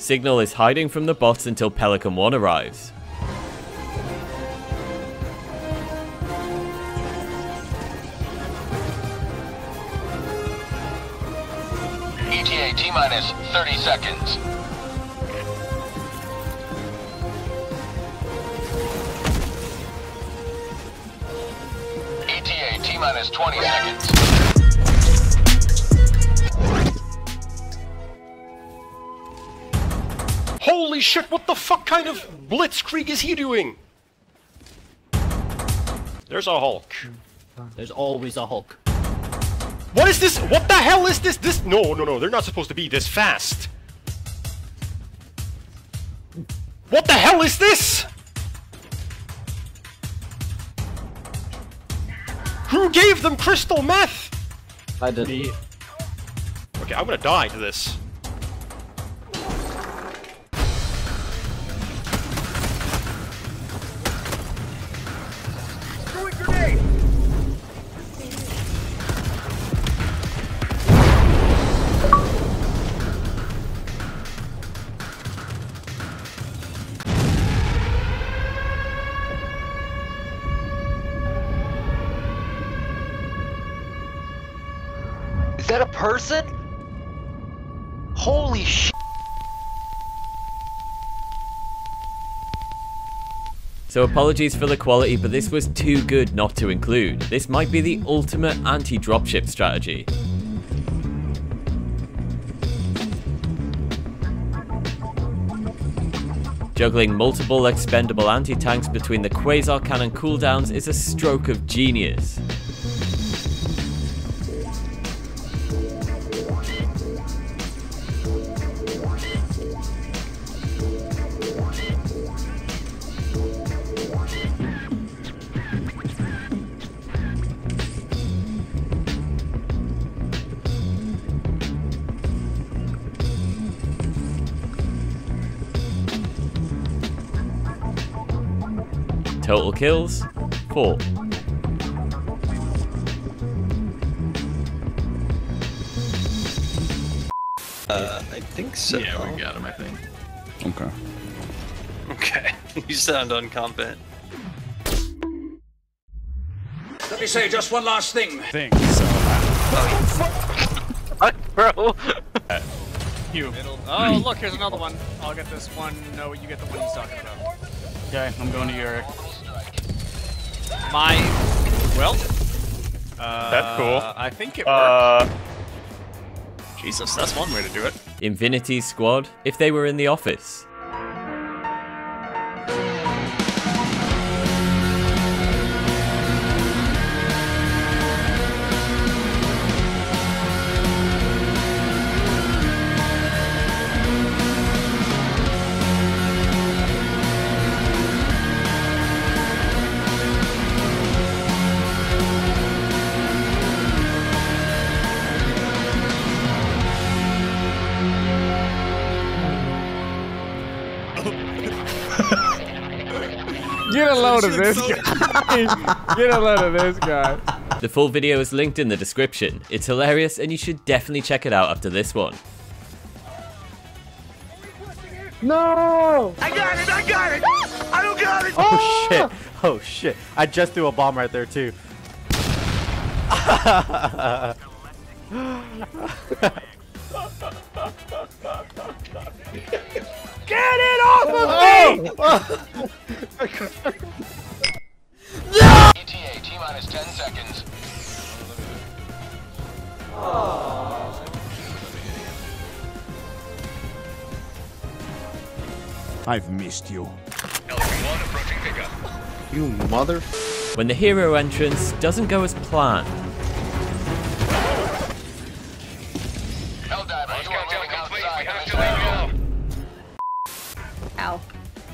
Signal is hiding from the bots until Pelican 1 arrives. ETA T minus 30 seconds. ETA T minus 20 seconds. Holy shit, what the fuck kind of blitzkrieg is he doing? There's a Hulk. There's always a Hulk. What is this? What the hell is this? This? No, no, no, they're not supposed to be this fast. What the hell is this? Who gave them crystal meth? I did. Okay, I'm gonna die to this. That a person? Holy sh! So apologies for the quality, but this was too good not to include. This might be the ultimate anti-dropship strategy. Juggling multiple expendable anti-tanks between the Quasar Cannon cooldowns is a stroke of genius. Total kills, 4. Uh, I think so. Yeah, we got him, I think. Okay. Okay. you sound unconfident. Let me say just one last thing. Thing. So What, bro? you. Oh, look, here's another one. I'll get this one. No, you get the one he's talking about. Okay, I'm going to Eric. My. Well. Uh, That's cool. I think it worked. Uh, Jesus, that's one way to do it. Infinity Squad, if they were in the office. Get a load of this guy. Get a load of this guy. The full video is linked in the description. It's hilarious and you should definitely check it out after this one. No! I got it! I got it! I don't got it! Oh ah! shit! Oh shit! I just threw a bomb right there too. Get it off of oh. me! No! ETA T minus 10 seconds. I've missed you. One approaching pickup. You mother. When the hero entrance doesn't go as planned.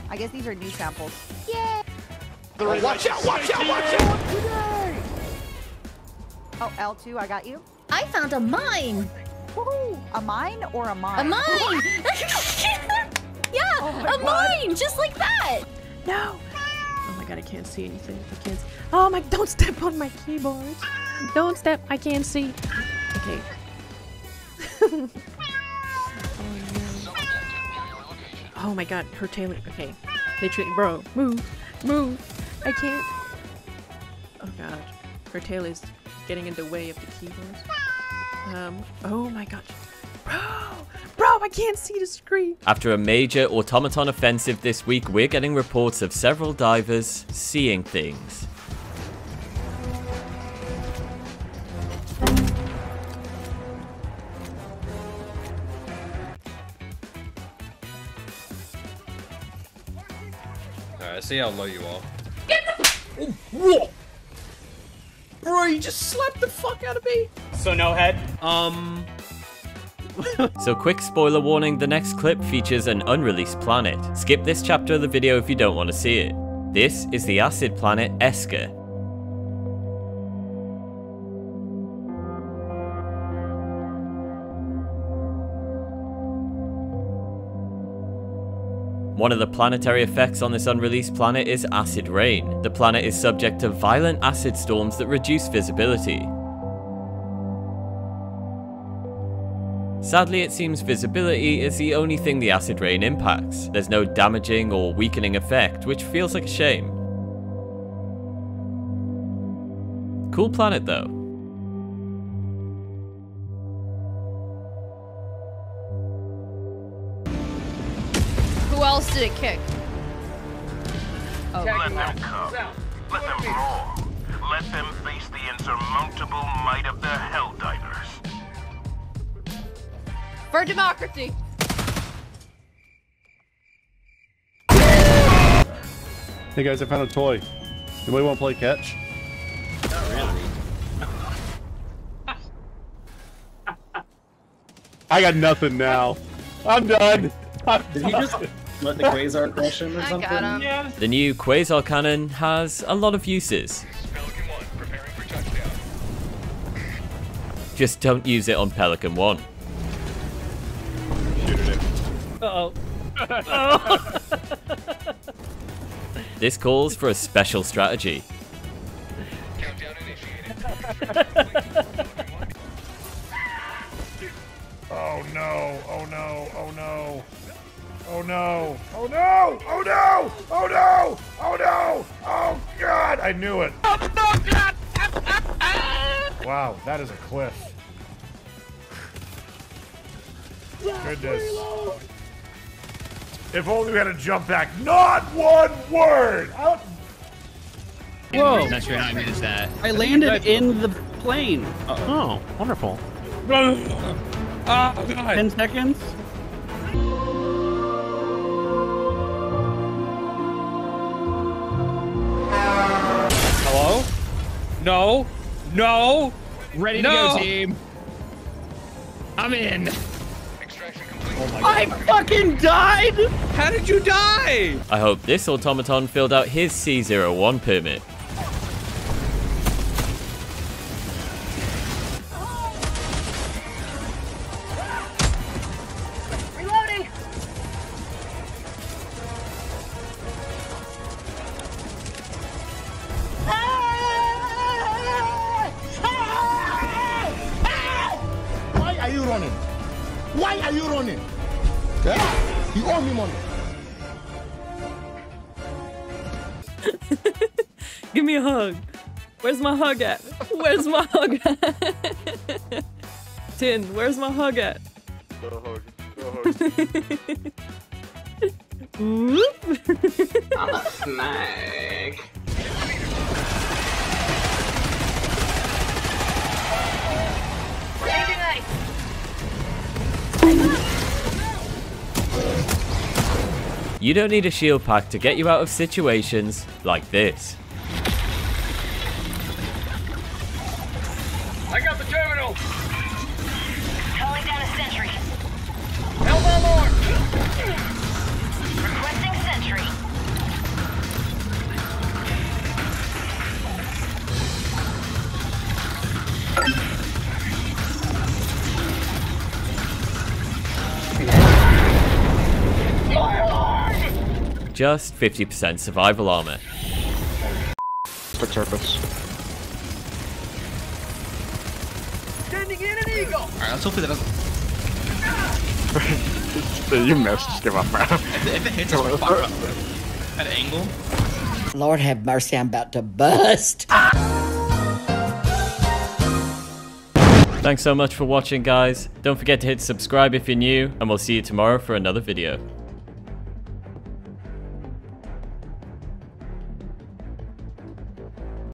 I guess these are new samples. Yeah! Watch out! Watch out! Watch out! Oh, L2, I got you. I found a mine. Woohoo! A mine or a mine? A mine. yeah, Oh my a God. mine, just like that. No. Oh my god, I can't see anything. I can't. See. Oh my! Don't step on my keyboard. Don't step. I can't see. Okay. Oh my god, her tail. Okay. They treat. Bro, move. Move. I can't. Oh god. Her tail is getting in the way of the keyboard. Um. Oh my god. Bro! Bro, I can't see the screen! After a major automaton offensive this week, we're getting reports of several divers seeing things. Alright, see how low you are. Whoa! Bro, you just slapped the fuck out of me. So no head. Um. So quick spoiler warning, the next clip features an unreleased planet. Skip this chapter of the video if you don't want to see it. This is the acid planet Esker. One of the planetary effects on this unreleased planet is acid rain. The planet is subject to violent acid storms that reduce visibility. Sadly, it seems visibility is the only thing the acid rain impacts. There's no damaging or weakening effect, which feels like a shame. Cool planet though. Else did it kick? Oh. Let them come. Let them roar. Let them face the insurmountable might of the Helldivers. For democracy. Hey guys, I found a toy. Anybody want to play catch? I got nothing now. I'm done. Did he just let the quasar crush him or I something? got him. The new Quasar Cannon has a lot of uses. Just don't use it on Pelican 1. Uh oh. This calls for a special strategy. Oh no, oh no, oh no. Oh no, oh no, oh no, oh no, oh no, oh god, I knew it. Oh god! Wow, that is a cliff. Goodness. If only we had a jump back. Not one word! Out Whoa. Not sure how I managed that. I landed in the plane. Oh, wonderful. Oh, God. 10 seconds. No. No. Ready No. to go, team. I'm in. I fucking died! How did you die? I hope this automaton filled out his C01 permit. You owe me money. Give me a hug. Where's my hug at? Where's my hug at? Tin, where's my hug at? Go hug. Go hug. Whoop. I'm a snake. You don't need a shield pack to get you out of situations like this. I got the terminal! Calling down a sentry. Elbow more! Requesting sentry. Just 50% survival armor. For turpus. Sending in an eagle! Alright, let's hope that doesn't. you missed. Just give up, bro. If it hits, it's fuck up. At an angle. Lord have mercy, I'm about to bust. Thanks so much for watching guys. Don't forget to hit subscribe if you're new, and we'll see you tomorrow for another video.